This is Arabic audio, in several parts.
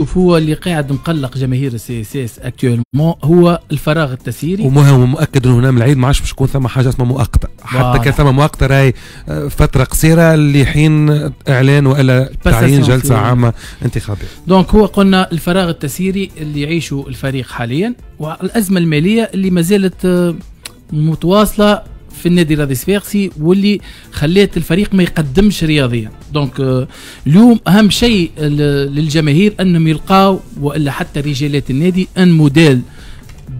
هو اللي قاعد مقلق جماهير السي اس اس actuellement هو الفراغ التسييري ومهم مؤكد إنه هنا من العيد ما عادش باش تكون ثم حاجة اسمها مؤقتة. حتى كان ثم مؤقتة راهي آه، فترة قصيرة لحين إعلان وإلا تعيين جلسة عامة انتخابية. donc هو قلنا الفراغ التسييري اللي يعيشه الفريق حاليا والأزمة المالية اللي ما زالت آه، متواصلة في النادي الرياضي واللي خلات الفريق ما يقدمش رياضيا. donc آه، اليوم أهم شيء للجماهير أنهم يلقاو وإلا حتى رجالات النادي un modèle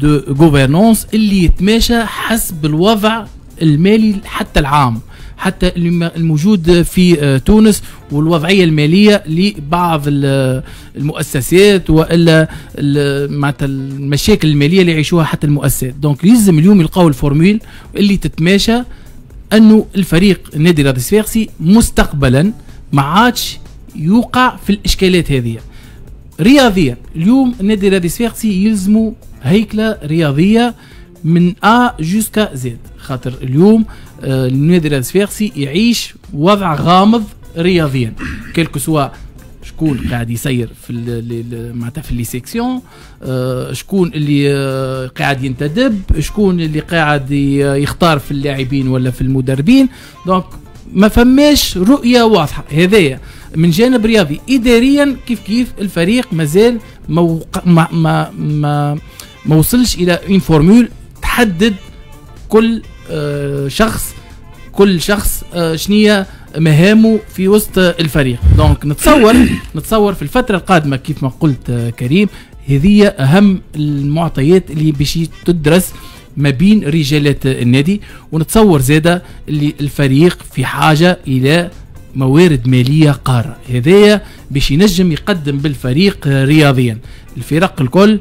de gouvernance اللي يتماشى حسب الوضع المالي حتى العام. حتى الموجود في آه، تونس والوضعية المالية لبعض المؤسسات وإلا المشاكل المالية اللي يعيشوها حتى المؤسسات. donc يلزم اليوم يلقاو ال formule اللي تتماشى أنه الفريق النادي الرياضي مستقبلا ما عادش يوقع في الإشكالات هذه. رياضيا. اليوم النادي الرياضي الصفاقسي يلزموا هيكلة رياضية من A jusqu'à Z. خاطر اليوم النادي الصفاقسي يعيش وضع غامض رياضيا. quel que soit شكون قاعد يسير في معناتها في les sections آه، شكون اللي آه، قاعد ينتدب شكون اللي قاعد يختار في اللاعبين ولا في المدربين. donc ما فماش رؤية واضحة. هذايا من جانب رياضي. اداريا كيف كيف الفريق مازال. ما ما ما, ما وصلش إلى une formule تحدد كل شخص كل شخص آه، شنية مهامه في وسط الفريق. donc نتصور نتصور في الفترة القادمة كيف ما قلت آه، كريم هذه أهم المعطيات اللي باش تدرس ما بين رجالات النادي. ونتصور زادة اللي الفريق في حاجة إلى موارد مالية قارة. هذايا باش ينجم يقدم بالفريق رياضيا. الفرق الكل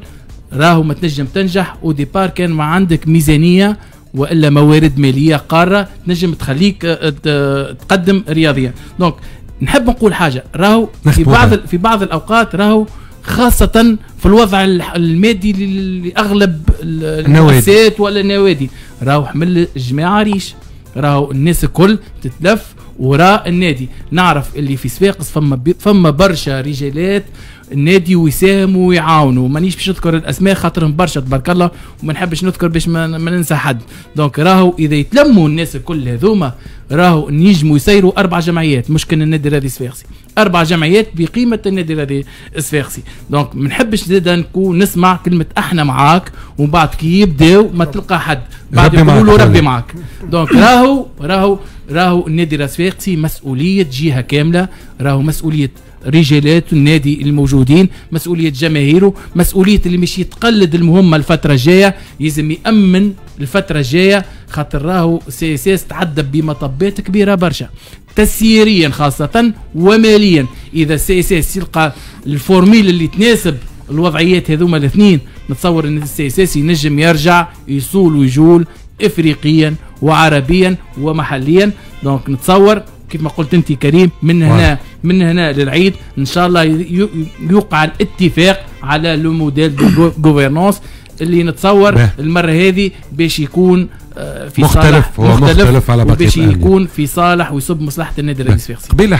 راهو ما تنجم تنجح وديبار كان ما عندك ميزانية وإلا موارد مالية قارة تنجم تخليك آه، تقدم رياضيا دونك نحب نقول حاجة راهو في بعض في بعض الأوقات راهو خاصة في الوضع المادي لأغلب المؤسسات ولا النوادي. راهو حمل الجماعة ريش. راهو الناس الكل تتلف وراء النادي. نعرف اللي في صفاقس فما فما برشا رجالات النادي ويساهموا ويعاونوا. مانيش باش نذكر الأسماء خاطرهم برشا تبارك الله وما نحبش نذكر باش ما, ما ننسى حد. donc راهو إذا يتلموا الناس الكل هذوما راهو نجموا يسيروا أربع جمعيات. مش كان النادي الرياضي الصفاقسي أربع جمعيات بقيمة النادي الرياضي الصفاقسي donc ما نحبش زاد نكون نسمع كلمة أحنا معاك ومن بعد كي يبداو ما تلقى حد. بعد يقولوا ربي معاك donc راهو راهو راهو النادي الصفاقسي مسؤولية جهة كاملة. راهو مسؤولية رجالات النادي الموجودين مسؤولية جماهيره مسؤولية اللي مش يتقلد المهمة الفترة الجاية يلزم يأمن الفترة الجاية خاطر راهو سي إس إس تعدى بمطبات كبيرة برشا. تسييريا خاصة وماليا. إذا سي إس إس يلقى ال formule اللي تناسب الوضعيات هذوما الاثنين نتصور إن السي إس إس ينجم يرجع يصول ويجول افريقيا وعربيا ومحليا. donc نتصور كيف ما قلت انت كريم من هنا من هنا للعيد إن شاء الله يوقع الاتفاق على le modèle de اللي نتصور. المرة هذه باش يكون آه، في مختلف صالح مختلف, مختلف على باش يكون في صالح ويصب مصلحة النادي الرئيس قبيل